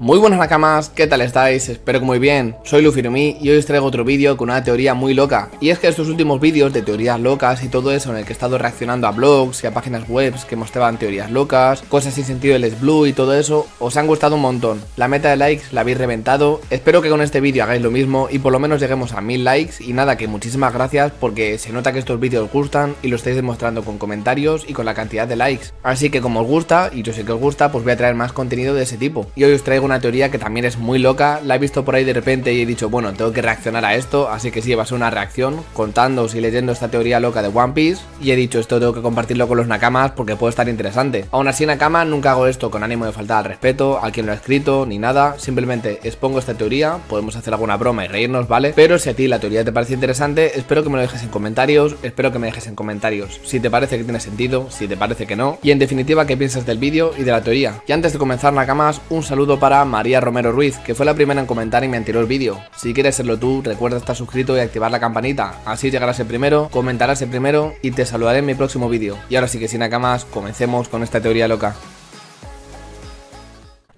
Muy buenas nakamas, ¿qué tal estáis? Espero que muy bien. Soy Lufirumi y hoy os traigo otro vídeo con una teoría muy loca. Y es que estos últimos vídeos de teorías locas y todo eso en el que he estado reaccionando a blogs y a páginas web que mostraban teorías locas, cosas sin sentido del Blue y todo eso, os han gustado un montón. La meta de likes la habéis reventado. Espero que con este vídeo hagáis lo mismo y por lo menos lleguemos a mil likes. Y nada, que muchísimas gracias porque se nota que estos vídeos os gustan y lo estáis demostrando con comentarios y con la cantidad de likes. Así que como os gusta, y yo sé que os gusta, pues voy a traer más contenido de ese tipo. Y hoy os traigo una teoría que también es muy loca, la he visto por ahí de repente y he dicho, bueno, tengo que reaccionar a esto, así que sí, va a ser una reacción, contándoos y leyendo esta teoría loca de One Piece, y he dicho, esto tengo que compartirlo con los nakamas porque puede estar interesante. Aún así, Nakama, nunca hago esto con ánimo de faltar al respeto, a quien lo ha escrito, ni nada, simplemente expongo esta teoría, podemos hacer alguna broma y reírnos, ¿vale? Pero si a ti la teoría te parece interesante, espero que me lo dejes en comentarios, espero que me dejes en comentarios si te parece que tiene sentido, si te parece que no, y en definitiva qué piensas del vídeo y de la teoría. Y antes de comenzar, Nakamas, un saludo para María Romero Ruiz, que fue la primera en comentar en mi anterior vídeo. Si quieres serlo tú, recuerda estar suscrito y activar la campanita, así llegarás el primero, comentarás el primero y te saludaré en mi próximo vídeo. Y ahora sí que sin acá más, comencemos con esta teoría loca.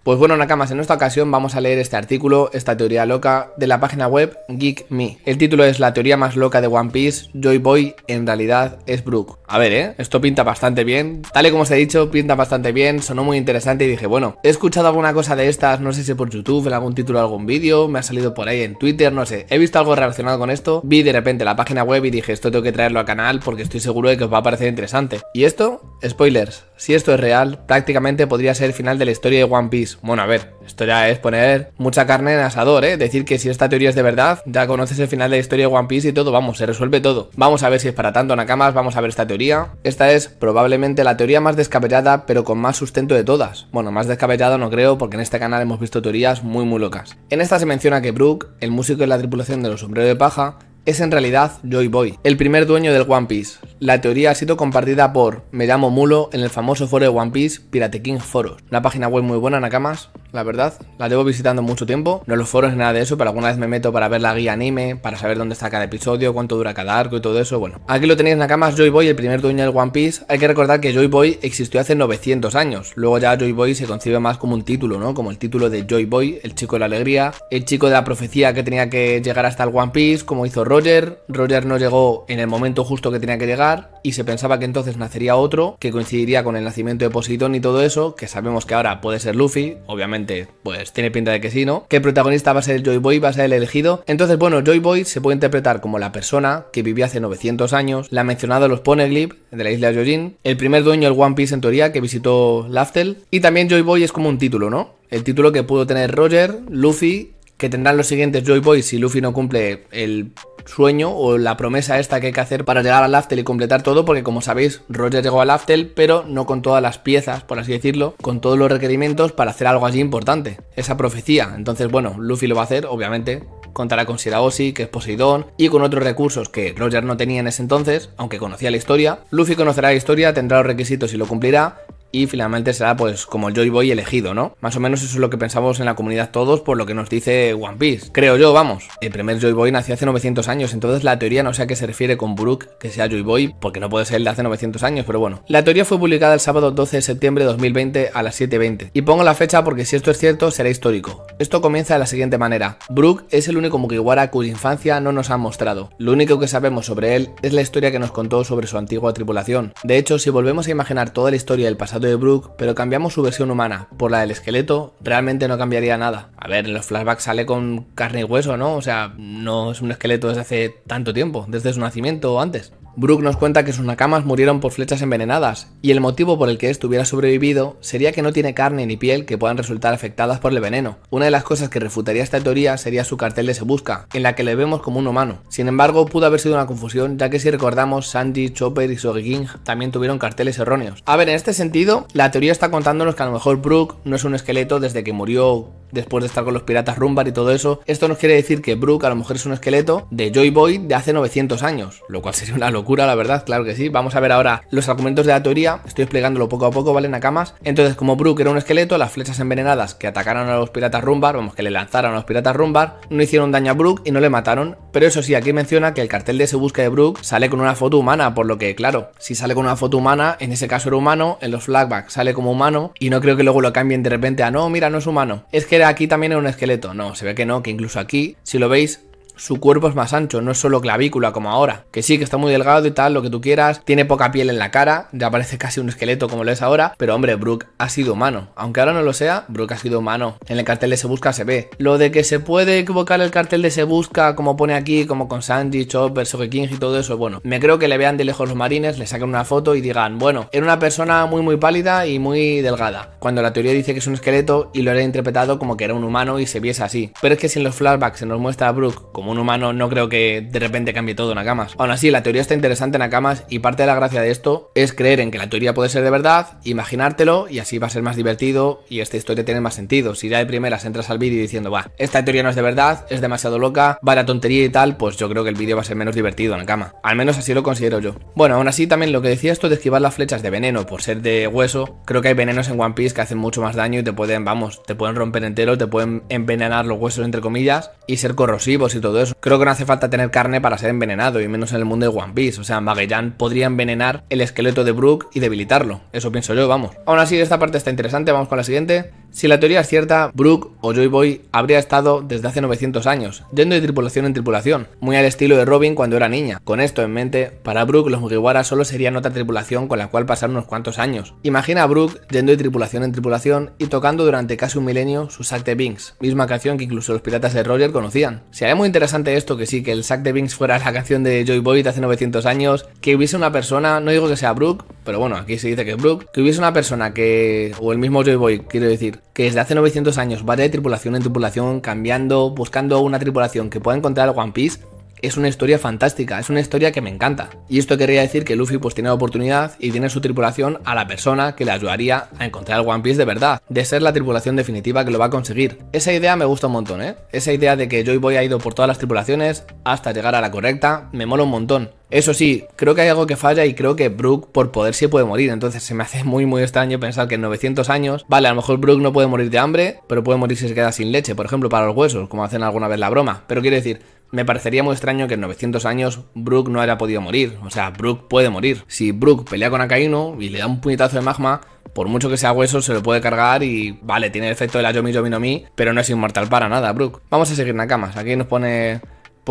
Pues bueno, Nakamas, en esta ocasión vamos a leer este artículo, esta teoría loca, de la página web Geek Me. El título es La teoría más loca de One Piece, Joy Boy en realidad es Brook. A ver, ¿eh? Esto pinta bastante bien. Tal y como os he dicho, pinta bastante bien, sonó muy interesante y dije, bueno, he escuchado alguna cosa de estas, no sé si por YouTube, en algún título algún vídeo, me ha salido por ahí en Twitter, no sé. He visto algo relacionado con esto, vi de repente la página web y dije, esto tengo que traerlo al canal porque estoy seguro de que os va a parecer interesante. ¿Y esto? Spoilers. Si esto es real, prácticamente podría ser el final de la historia de One Piece. Bueno, a ver, esto ya es poner mucha carne en asador, ¿eh? Decir que si esta teoría es de verdad, ya conoces el final de la historia de One Piece y todo, vamos, se resuelve todo. Vamos a ver si es para tanto Nakamas, vamos a ver esta teoría. Esta es probablemente la teoría más descabellada, pero con más sustento de todas. Bueno, más descabellada no creo, porque en este canal hemos visto teorías muy muy locas. En esta se menciona que Brook, el músico de la tripulación de los sombreros de paja, es en realidad Joy Boy, el primer dueño del One Piece. La teoría ha sido compartida por Me llamo Mulo en el famoso foro de One Piece Pirate King Foros, una página web muy buena, Nakamas, la verdad. La llevo visitando mucho tiempo. No los foros ni nada de eso, pero alguna vez me meto para ver la guía anime, para saber dónde está cada episodio, cuánto dura cada arco y todo eso. Bueno, aquí lo tenéis Nakamas, Joy Boy, el primer dueño del One Piece. Hay que recordar que Joy Boy existió hace 900 años. Luego ya Joy Boy se concibe más como un título, ¿no? Como el título de Joy Boy, el chico de la alegría, el chico de la profecía que tenía que llegar hasta el One Piece, como hizo Roger. Roger no llegó en el momento justo que tenía que llegar y se pensaba que entonces nacería otro que coincidiría con el nacimiento de Poseidón y todo eso, que sabemos que ahora puede ser Luffy, obviamente, pues tiene pinta de que sí, ¿no? Que el protagonista va a ser el Joy Boy, va a ser el elegido. Entonces, bueno, Joy Boy se puede interpretar como la persona que vivía hace 900 años, la mencionado los Poneglyph de la isla Yojin, el primer dueño del One Piece en teoría que visitó Laftel, y también Joy Boy es como un título, ¿no? El título que pudo tener Roger, Luffy que tendrán los siguientes Joy Boys si Luffy no cumple el sueño o la promesa esta que hay que hacer para llegar al Laftel y completar todo, porque como sabéis, Roger llegó al Laftel, pero no con todas las piezas, por así decirlo, con todos los requerimientos para hacer algo así importante, esa profecía. Entonces, bueno, Luffy lo va a hacer, obviamente, contará con Shirahoshi, que es Poseidón, y con otros recursos que Roger no tenía en ese entonces, aunque conocía la historia. Luffy conocerá la historia, tendrá los requisitos y lo cumplirá, y finalmente será pues como el Joy Boy elegido, ¿no? Más o menos eso es lo que pensamos en la comunidad todos por lo que nos dice One Piece. Creo yo, vamos. El primer Joy Boy nació hace 900 años, entonces la teoría no sé a qué se refiere con Brook que sea Joy Boy, porque no puede ser el de hace 900 años, pero bueno. La teoría fue publicada el sábado 12 de septiembre de 2020 a las 7.20. Y pongo la fecha porque si esto es cierto será histórico. Esto comienza de la siguiente manera. Brook es el único Mugiwara cuya infancia no nos han mostrado. Lo único que sabemos sobre él es la historia que nos contó sobre su antigua tripulación. De hecho, si volvemos a imaginar toda la historia del pasado de Brook, pero cambiamos su versión humana por la del esqueleto, realmente no cambiaría nada. A ver, en los flashbacks sale con carne y hueso, ¿no? O sea, no es un esqueleto desde hace tanto tiempo, desde su nacimiento o antes. Brook nos cuenta que sus nakamas murieron por flechas envenenadas, y el motivo por el que esto hubiera sobrevivido sería que no tiene carne ni piel que puedan resultar afectadas por el veneno. Una de las cosas que refutaría esta teoría sería su cartel de Se Busca, en la que le vemos como un humano. Sin embargo, pudo haber sido una confusión, ya que si recordamos, Sanji, Chopper y King también tuvieron carteles erróneos. A ver, en este sentido, la teoría está contándonos que a lo mejor Brook no es un esqueleto desde que murió después de estar con los piratas Rumbar y todo eso. Esto nos quiere decir que Brook a lo mejor es un esqueleto de Joy Boy de hace 900 años, lo cual sería una locura la verdad, claro que sí. Vamos a ver ahora los argumentos de la teoría. Estoy explicándolo poco a poco, ¿vale? Nakamas. Entonces, como Brook era un esqueleto, las flechas envenenadas que atacaron a los piratas Rumbar, vamos, que le lanzaron a los piratas Rumbar, no hicieron daño a Brook y no le mataron. Pero eso sí, aquí menciona que el cartel de Se Busca de Brook sale con una foto humana, por lo que, claro, si sale con una foto humana, en ese caso era humano, en los flashbacks sale como humano, y no creo que luego lo cambien de repente a no, mira, no es humano. Es que aquí también era un esqueleto. No, se ve que no, que incluso aquí, si lo veis, su cuerpo es más ancho, no es solo clavícula como ahora. Que sí, que está muy delgado y tal, lo que tú quieras. Tiene poca piel en la cara, ya parece casi un esqueleto como lo es ahora. Pero hombre, Brook ha sido humano. Aunque ahora no lo sea, Brook ha sido humano. En el cartel de Se Busca se ve. Lo de que se puede equivocar el cartel de Se Busca, como pone aquí, como con Sanji, Chopper, Sogeking y todo eso, bueno, me creo que le vean de lejos los marines, le saquen una foto y digan, bueno, era una persona muy muy pálida y muy delgada. Cuando la teoría dice que es un esqueleto y lo era interpretado como que era un humano y se viese así. Pero es que si en los flashbacks se nos muestra a Brook como un humano, no creo que de repente cambie todo Nakamas. Aún así, la teoría está interesante Nakamas y parte de la gracia de esto es creer en que la teoría puede ser de verdad, imaginártelo y así va a ser más divertido y esta historia tiene más sentido. Si ya de primeras entras al vídeo diciendo, va, esta teoría no es de verdad, es demasiado loca, vaya tontería y tal, pues yo creo que el vídeo va a ser menos divertido Nakama. Al menos así lo considero yo. Bueno, aún así también lo que decía esto de esquivar las flechas de veneno por ser de hueso, creo que hay venenos en One Piece que hacen mucho más daño y te pueden, vamos, te pueden romper entero, te pueden envenenar los huesos entre comillas y ser corrosivos y todo Creo que no hace falta tener carne para ser envenenado y menos en el mundo de One Piece. O sea, Magellan podría envenenar el esqueleto de Brook y debilitarlo. Eso pienso yo, vamos. Aún así, esta parte está interesante. Vamos con la siguiente. Si la teoría es cierta, Brook o Joy Boy habría estado desde hace 900 años, yendo de tripulación en tripulación, muy al estilo de Robin cuando era niña. Con esto en mente, para Brook los Mugiwara solo serían otra tripulación con la cual pasar unos cuantos años. Imagina a Brook yendo de tripulación en tripulación y tocando durante casi un milenio su Sack de Binks, misma canción que incluso los piratas de Roger conocían. Sería muy interesante esto que sí, que el Sack de Binks fuera la canción de Joy Boy de hace 900 años, que hubiese una persona, no digo que sea Brook, pero bueno, aquí se dice que Brook, que hubiese una persona que, o el mismo Joy Boy, quiero decir, que desde hace 900 años vaya de tripulación en tripulación, cambiando, buscando una tripulación que pueda encontrar el One Piece, es una historia fantástica, es una historia que me encanta. Y esto querría decir que Luffy pues tiene la oportunidad y tiene su tripulación a la persona que le ayudaría a encontrar el One Piece de verdad, de ser la tripulación definitiva que lo va a conseguir. Esa idea me gusta un montón, ¿eh? Esa idea de que Joy Boy ha ido por todas las tripulaciones hasta llegar a la correcta, me mola un montón. Eso sí, creo que hay algo que falla y creo que Brook por poder sí puede morir, entonces se me hace muy muy extraño pensar que en 900 años, vale, a lo mejor Brook no puede morir de hambre, pero puede morir si se queda sin leche, por ejemplo, para los huesos, como hacen alguna vez la broma, pero quiero decir, me parecería muy extraño que en 900 años Brook no haya podido morir. O sea, Brook puede morir. Si Brook pelea con Akainu y le da un puñetazo de magma, por mucho que sea hueso, se lo puede cargar y vale, tiene el efecto de la Yomi Yomi no Mi, pero no es inmortal para nada, Brook. Vamos a seguir Nakamas. Aquí nos pone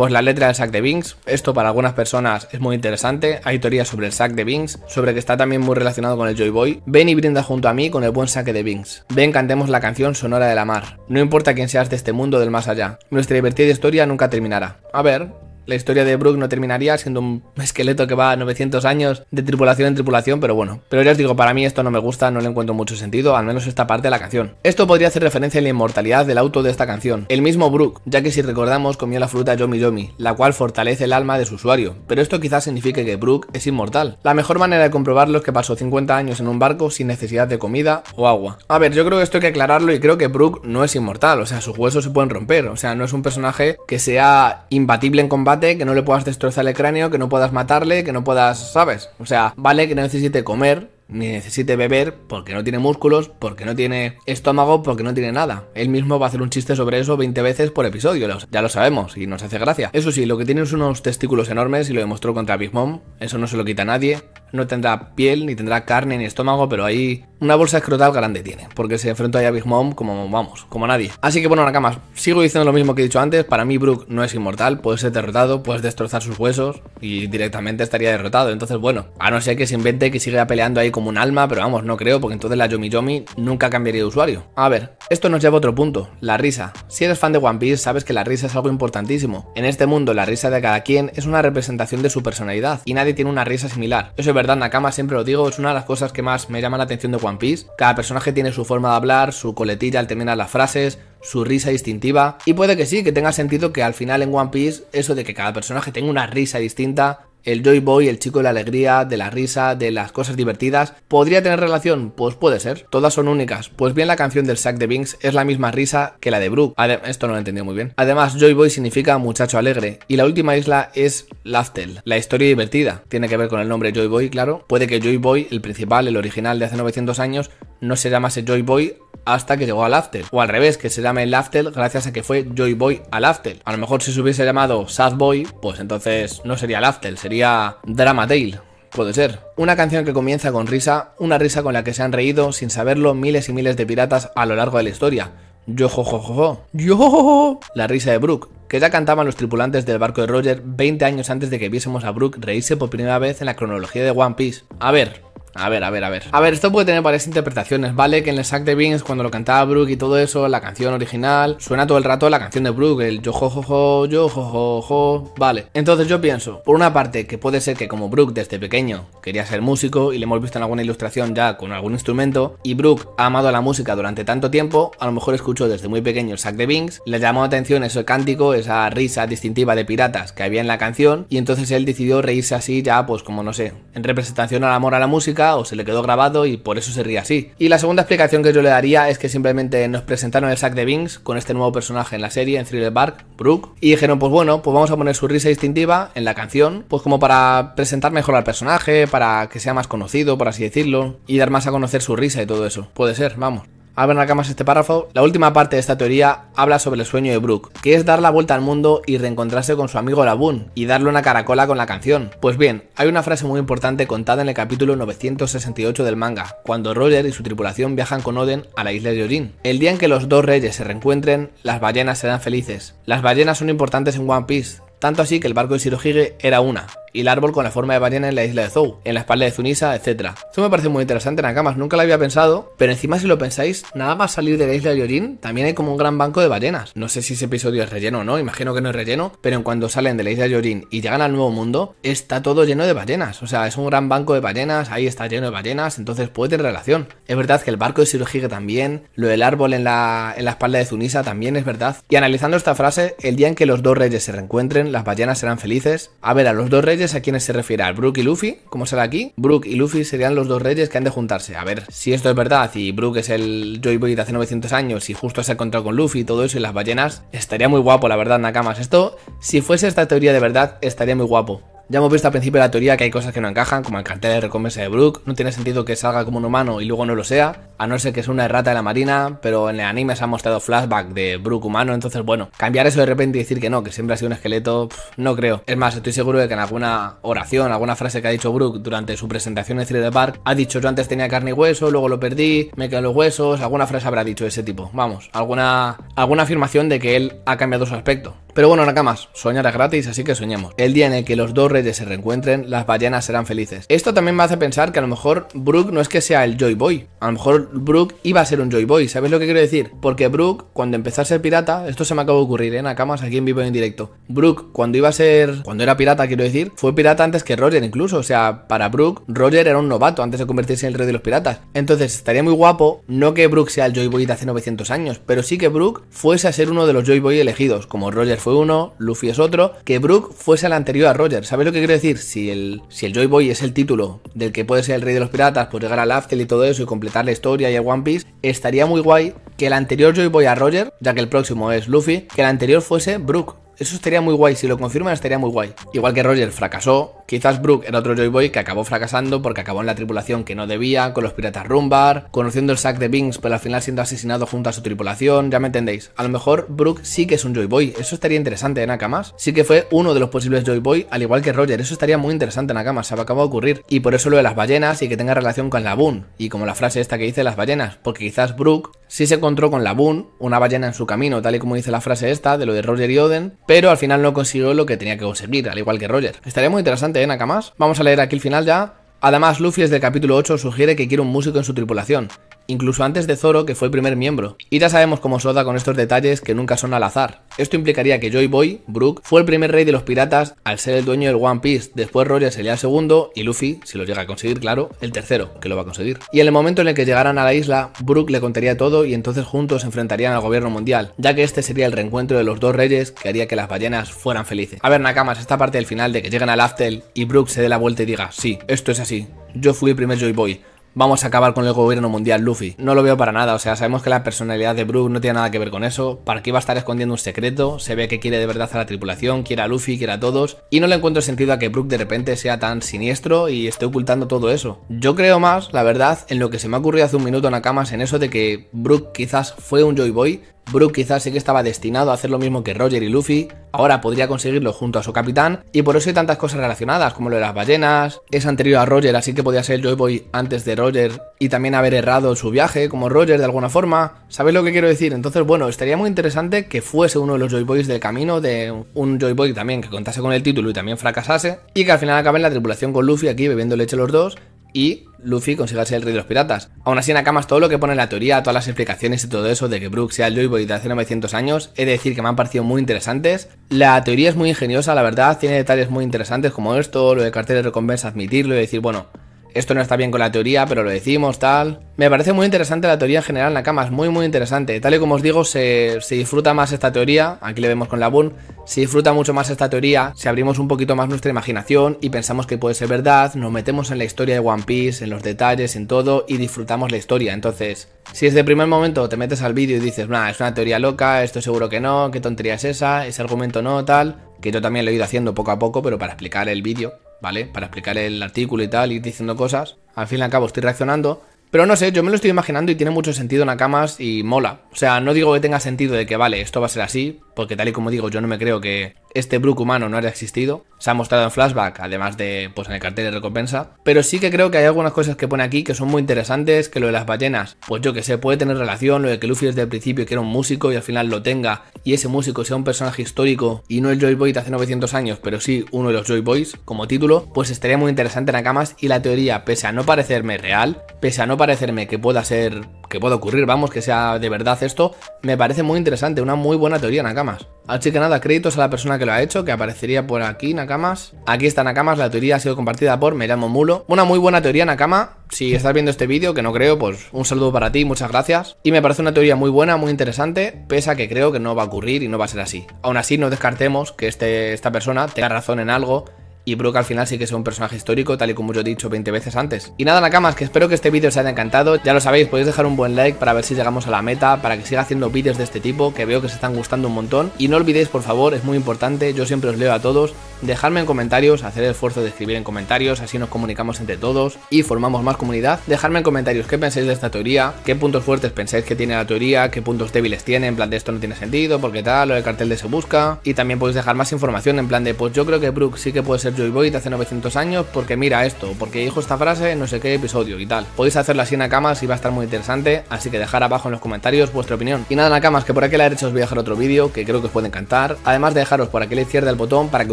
pues la letra del sac de Binks, esto para algunas personas es muy interesante, hay teorías sobre el sac de Binks, sobre que está también muy relacionado con el Joy Boy. Ven y brinda junto a mí con el buen saque de Binks. Ven, cantemos la canción sonora de la mar. No importa quién seas de este mundo del más allá, nuestra divertida historia nunca terminará. A ver, la historia de Brook no terminaría siendo un esqueleto que va a 900 años de tripulación en tripulación, pero bueno. Pero ya os digo, para mí esto no me gusta, no le encuentro mucho sentido, al menos esta parte de la canción. Esto podría hacer referencia a la inmortalidad del auto de esta canción. El mismo Brook, ya que si recordamos comió la fruta Yomi Yomi, la cual fortalece el alma de su usuario, pero esto quizás signifique que Brook es inmortal. La mejor manera de comprobarlo es que pasó 50 años en un barco sin necesidad de comida o agua. A ver, yo creo que esto hay que aclararlo y creo que Brook no es inmortal, o sea, sus huesos se pueden romper, o sea, no es un personaje que sea imbatible en combate que no le puedas destrozar el cráneo, que no puedas matarle, que no puedas, ¿sabes? O sea, vale que no necesite comer, ni necesite beber porque no tiene músculos, porque no tiene estómago, porque no tiene nada. Él mismo va a hacer un chiste sobre eso 20 veces por episodio, ya lo sabemos y nos hace gracia. Eso sí, lo que tiene es unos testículos enormes y lo demostró contra Big Mom, eso no se lo quita nadie. No tendrá piel, ni tendrá carne, ni estómago, pero ahí una bolsa escrotal grande tiene, porque se enfrentó a Big Mom como, vamos, como nadie. Así que bueno, Nakamas, sigo diciendo lo mismo que he dicho antes, para mí Brook no es inmortal, puede ser derrotado, puedes destrozar sus huesos y directamente estaría derrotado. Entonces, bueno, a no ser que se invente que siga peleando ahí como un alma, pero vamos, no creo, porque entonces la Yomi Yomi nunca cambiaría de usuario. A ver, esto nos lleva a otro punto, la risa. Si eres fan de One Piece, sabes que la risa es algo importantísimo. En este mundo, la risa de cada quien es una representación de su personalidad, y nadie tiene una risa similar. Eso es verdad, Nakama, siempre lo digo, es una de las cosas que más me llama la atención de One Piece. Cada personaje tiene su forma de hablar, su coletilla al terminar las frases, su risa distintiva. Y puede que sí, que tenga sentido que al final en One Piece eso de que cada personaje tenga una risa distinta el Joy Boy, el chico de la alegría, de la risa, de las cosas divertidas. ¿Podría tener relación? Pues puede ser. Todas son únicas. Pues bien, la canción del Sack de Binks es la misma risa que la de Brooke. Esto no lo he entendido muy bien. Además, Joy Boy significa muchacho alegre. Y la última isla es Laftel, la historia divertida. Tiene que ver con el nombre Joy Boy, claro. Puede que Joy Boy, el principal, el original de hace 900 años, no se llamase Joy Boy hasta que llegó al After. O al revés, que se llame el After gracias a que fue Joy Boy al After. A lo mejor si se hubiese llamado Sad Boy, pues entonces no sería el After, sería Drama Tale. Puede ser. Una canción que comienza con risa, una risa con la que se han reído sin saberlo miles y miles de piratas a lo largo de la historia. Yo jo jo jo jo. Yo. La risa de Brooke, que ya cantaban los tripulantes del barco de Roger 20 años antes de que viésemos a Brooke reírse por primera vez en la cronología de One Piece. A ver, a ver, a ver, a ver. A ver, esto puede tener varias interpretaciones, ¿vale? Que en el Sack de Beans, cuando lo cantaba Brooke y todo eso, la canción original, suena todo el rato la canción de Brooke, el yo jo yo jo. Vale. Entonces yo pienso, por una parte, que puede ser que como Brooke desde pequeño quería ser músico y le hemos visto en alguna ilustración ya con algún instrumento, y Brooke ha amado la música durante tanto tiempo, a lo mejor escuchó desde muy pequeño el Sack de Beans, le llamó la atención ese cántico, esa risa distintiva de piratas que había en la canción, y entonces él decidió reírse así ya, pues como no sé, en representación al amor a la música o se le quedó grabado y por eso se ríe así. Y la segunda explicación que yo le daría es que simplemente nos presentaron el sack de Binks con este nuevo personaje en la serie, en Thriller Bark, Brooke, y dijeron, pues bueno, pues vamos a poner su risa distintiva en la canción, pues como para presentar mejor al personaje, para que sea más conocido, por así decirlo, y dar más a conocer su risa y todo eso. Puede ser, vamos acá más este párrafo, la última parte de esta teoría habla sobre el sueño de Brooke, que es dar la vuelta al mundo y reencontrarse con su amigo Laboon y darle una caracola con la canción. Pues bien, hay una frase muy importante contada en el capítulo 968 del manga, cuando Roger y su tripulación viajan con Oden a la isla de Yorin. El día en que los dos reyes se reencuentren, las ballenas serán felices. Las ballenas son importantes en One Piece, tanto así que el barco de Shirohige era una, y el árbol con la forma de ballena en la isla de Zou, en la espalda de Zunisa, etc. Esto me parece muy interesante, Nakamas, nunca lo había pensado, pero encima si lo pensáis, nada más salir de la isla de Yorin, también hay como un gran banco de ballenas. No sé si ese episodio es relleno o no, imagino que no es relleno, pero en cuando salen de la isla de Yorin y llegan al nuevo mundo, está todo lleno de ballenas, o sea, es un gran banco de ballenas, ahí está lleno de ballenas, entonces puede tener relación. Es verdad que el barco de Shirohige también, lo del árbol en la, en la espalda de Zunisa también es verdad. Y analizando esta frase, el día en que los dos reyes se reencuentren, las ballenas serán felices. A ver, a los dos reyes a quienes se refiere al Brook y Luffy, como será aquí. Brook y Luffy serían los dos reyes que han de juntarse. A ver, si esto es verdad y Brook es el Joy Boy de hace 900 años y justo se ha encontrado con Luffy y todo eso y las ballenas, estaría muy guapo, la verdad, Nakamas. Esto, si fuese esta teoría de verdad, estaría muy guapo. Ya hemos visto al principio de la teoría que hay cosas que no encajan, como el cartel de recompensa de Brook. No tiene sentido que salga como un humano y luego no lo sea, a no ser que sea una errata de la marina, pero en el anime se ha mostrado flashback de Brook humano, entonces bueno, cambiar eso de repente y decir que no, que siempre ha sido un esqueleto, no creo. Es más, estoy seguro de que en alguna oración, alguna frase que ha dicho Brook durante su presentación en City Park, ha dicho yo antes tenía carne y hueso, luego lo perdí, me quedan los huesos, alguna frase habrá dicho de ese tipo. Vamos, alguna, alguna afirmación de que él ha cambiado su aspecto. Pero bueno, Nakamas, soñar es gratis, así que soñemos. El día en el que los dos reyes se reencuentren, las ballenas serán felices. Esto también me hace pensar que a lo mejor Brook no es que sea el Joy Boy. A lo mejor Brook iba a ser un Joy Boy. ¿Sabes lo que quiero decir? Porque Brook, cuando empezó a ser pirata, esto se me acaba de ocurrir, ¿eh? Nakamas, aquí en vivo en directo. Brook, cuando iba a ser. Cuando era pirata, quiero decir, fue pirata antes que Roger, incluso. O sea, para Brook, Roger era un novato antes de convertirse en el rey de los piratas. Entonces, estaría muy guapo, no que Brook sea el Joy Boy de hace 900 años, pero sí que Brook fuese a ser uno de los Joy Boy elegidos. Como Roger fue uno, Luffy es otro, que Brook fuese el anterior a Roger. ¿Sabes lo que quiero decir? Si el, si el Joy Boy es el título del que puede ser el rey de los piratas, pues llegar al Aftel y todo eso y completar la historia y el One Piece, estaría muy guay que el anterior Joy Boy a Roger, ya que el próximo es Luffy, que el anterior fuese Brook. Eso estaría muy guay, si lo confirman estaría muy guay. Igual que Roger fracasó, quizás Brook era otro Joy Boy que acabó fracasando porque acabó en la tripulación que no debía, con los piratas Rumbar, conociendo el sack de Binks, pero al final siendo asesinado junto a su tripulación, ya me entendéis. A lo mejor Brook sí que es un Joy Boy, eso estaría interesante, en ¿eh, Nakamas? Sí que fue uno de los posibles Joy Boy, al igual que Roger, eso estaría muy interesante, Nakamas, se acaba de ocurrir. Y por eso lo de las ballenas y que tenga relación con la Boon, y como la frase esta que dice las ballenas, porque quizás Brook sí se encontró con la Boon, una ballena en su camino, tal y como dice la frase esta, de lo de Roger y Oden, pero al final no consiguió lo que tenía que conseguir, al igual que Roger. Estaría muy interesante, ¿eh, Nakamas? Vamos a leer aquí el final ya. Además, Luffy desde el capítulo 8 sugiere que quiere un músico en su tripulación. Incluso antes de Zoro, que fue el primer miembro. Y ya sabemos cómo Soda con estos detalles que nunca son al azar. Esto implicaría que Joy Boy, Brook, fue el primer rey de los piratas al ser el dueño del One Piece, después Roger sería el segundo y Luffy, si lo llega a conseguir, claro, el tercero, que lo va a conseguir. Y en el momento en el que llegaran a la isla, Brook le contaría todo y entonces juntos se enfrentarían al gobierno mundial, ya que este sería el reencuentro de los dos reyes que haría que las ballenas fueran felices. A ver, Nakamas, esta parte del final de que lleguen al Aftel y Brook se dé la vuelta y diga, sí, esto es así, yo fui el primer Joy Boy, vamos a acabar con el gobierno mundial Luffy. No lo veo para nada, o sea, sabemos que la personalidad de Brook no tiene nada que ver con eso. ¿Para qué va a estar escondiendo un secreto? Se ve que quiere de verdad a la tripulación, quiere a Luffy, quiere a todos. Y no le encuentro sentido a que Brook de repente sea tan siniestro y esté ocultando todo eso. Yo creo más, la verdad, en lo que se me ha ocurrido hace un minuto en Nakamas, en eso de que Brook quizás fue un Joy Boy, Brook quizás sí que estaba destinado a hacer lo mismo que Roger y Luffy, ahora podría conseguirlo junto a su capitán, y por eso hay tantas cosas relacionadas, como lo de las ballenas, es anterior a Roger, así que podía ser Joy Boy antes de Roger, y también haber errado su viaje, como Roger de alguna forma. ¿Sabéis lo que quiero decir? Entonces, bueno, estaría muy interesante que fuese uno de los Joy Boys del camino, de un Joy Boy también que contase con el título y también fracasase, y que al final acabe en la tripulación con Luffy aquí bebiendo leche los dos, y Luffy consiga ser el rey de los piratas. Aún así, Nakamas, todo lo que pone en la teoría, todas las explicaciones y todo eso de que Brook sea el Joy de hace 900 años, he de decir que me han parecido muy interesantes. La teoría es muy ingeniosa, la verdad, tiene detalles muy interesantes como esto, lo de cartel de recompensa, admitirlo y decir, bueno, esto no está bien con la teoría, pero lo decimos, tal. Me parece muy interesante la teoría en general, Nakama, es muy muy interesante. Tal y como os digo, se, disfruta más esta teoría, aquí le vemos con la Boon, se disfruta mucho más esta teoría si abrimos un poquito más nuestra imaginación y pensamos que puede ser verdad, nos metemos en la historia de One Piece, en los detalles, en todo y disfrutamos la historia. Entonces, si desde el primer momento te metes al vídeo y dices, es una teoría loca, esto seguro que no, qué tontería es esa, ese argumento no, tal, que yo también lo he ido haciendo poco a poco, pero para explicar el vídeo, ¿vale? Para explicar el artículo y tal, ir diciendo cosas. Al fin y al cabo estoy reaccionando. Pero no sé, yo me lo estoy imaginando y tiene mucho sentido Nakamas y mola. O sea, no digo que tenga sentido de que vale, esto va a ser así, porque tal y como digo, yo no me creo que este Brook humano no haya existido. Se ha mostrado en flashback, además de pues en el cartel de recompensa. Pero sí que creo que hay algunas cosas que pone aquí que son muy interesantes, que lo de las ballenas, pues yo que sé, puede tener relación, lo de que Luffy desde el principio quiera un músico y al final lo tenga, y ese músico sea un personaje histórico y no el Joy Boy de hace 900 años, pero sí uno de los Joy Boys como título, pues estaría muy interesante en Nakamas y la teoría, pese a no parecerme real, pese a no parecerme que pueda ser que pueda ocurrir, vamos, que sea de verdad esto, me parece muy interesante, una muy buena teoría Nakamas. Así que nada, créditos a la persona que lo ha hecho, que aparecería por aquí, Nakamas. Aquí está Nakamas, la teoría ha sido compartida por Me llamo Mulo. Una muy buena teoría, Nakama. Si estás viendo este vídeo, que no creo, pues un saludo para ti, muchas gracias. Y me parece una teoría muy buena, muy interesante, pese a que creo que no va a ocurrir y no va a ser así. Aún así, no descartemos que este, esta persona tenga razón en algo y Brook al final sí que es un personaje histórico, tal y como yo he dicho 20 veces antes. Y nada, Nakamas, que espero que este vídeo os haya encantado. Ya lo sabéis, podéis dejar un buen like para ver si llegamos a la meta, para que siga haciendo vídeos de este tipo, que veo que se están gustando un montón. Y no olvidéis, por favor, es muy importante, yo siempre os leo a todos, dejadme en comentarios, hacer el esfuerzo de escribir en comentarios, así nos comunicamos entre todos y formamos más comunidad. Dejadme en comentarios qué pensáis de esta teoría, qué puntos fuertes pensáis que tiene la teoría, qué puntos débiles tiene, en plan de esto no tiene sentido, porque tal, lo del cartel de se busca. Y también podéis dejar más información en plan de, pues yo creo que Brook sí que puede ser Joy Boy hace 900 años porque mira esto, porque dijo esta frase no sé qué episodio y tal. Podéis hacerlo así en Nakamas y va a estar muy interesante, así que dejar abajo en los comentarios vuestra opinión. Y nada Nakamas, que por aquí a la derecha os voy a dejar otro vídeo que creo que os puede encantar, además de dejaros por aquí a la izquierda el botón para que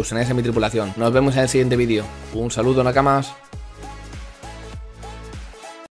os unáis a mi tripulación. Nos vemos en el siguiente vídeo. Un saludo Nakamas.